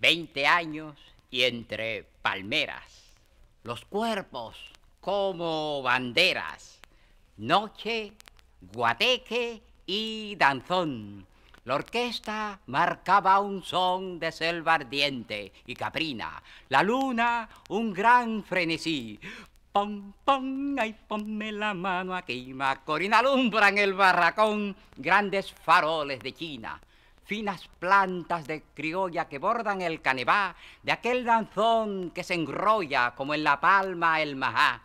Veinte años y entre palmeras. Los cuerpos como banderas. Noche, guateque y danzón. La orquesta marcaba un son de selva ardiente y caprina. La luna, un gran frenesí. Pon, pon, ay, ponme la mano aquí, Macorina alumbra en el barracón grandes faroles de China finas plantas de criolla que bordan el canevá, de aquel danzón que se enrolla como en la palma el majá.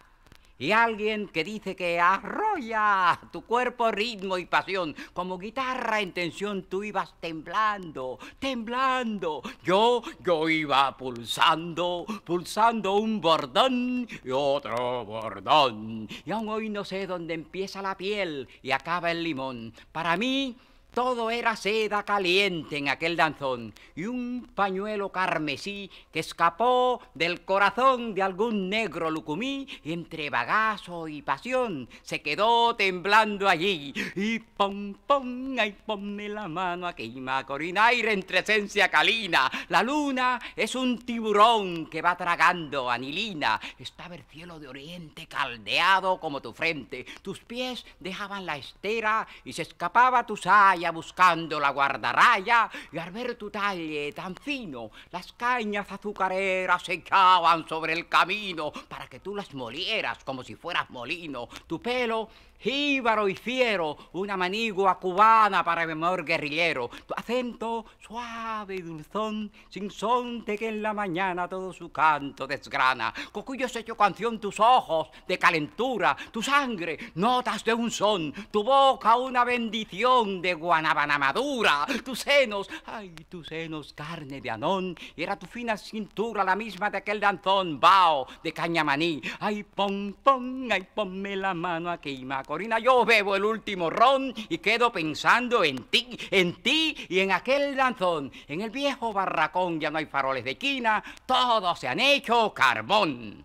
Y alguien que dice que arrolla tu cuerpo ritmo y pasión, como guitarra en tensión tú ibas temblando, temblando. Yo, yo iba pulsando, pulsando un bordón y otro bordón. Y aún hoy no sé dónde empieza la piel y acaba el limón. Para mí, todo era seda caliente en aquel danzón y un pañuelo carmesí que escapó del corazón de algún negro lucumí y entre bagazo y pasión se quedó temblando allí. Y pom, pom, ay, ponme la mano aquí, Macorina, aire entre esencia calina. La luna es un tiburón que va tragando anilina. Estaba el cielo de oriente caldeado como tu frente. Tus pies dejaban la estera y se escapaba tu saya buscando la guardarraya y al ver tu talle tan fino, las cañas azucareras se echaban sobre el camino para que tú las molieras como si fueras molino. Tu pelo jíbaro y fiero, una manigua cubana para el amor guerrillero, tu acento suave y dulzón, sin sonte que en la mañana todo su canto desgrana, con cuyo sello canción tus ojos de calentura, tu sangre, notas de un son, tu boca una bendición de guanabana madura, tus senos, ay, tus senos carne de anón, y era tu fina cintura la misma de aquel danzón, bao, de cañamaní, ay, pon, pon, ay, ponme la mano aquí, Corina, yo bebo el último ron y quedo pensando en ti, en ti y en aquel danzón. En el viejo barracón ya no hay faroles de quina, todos se han hecho carbón.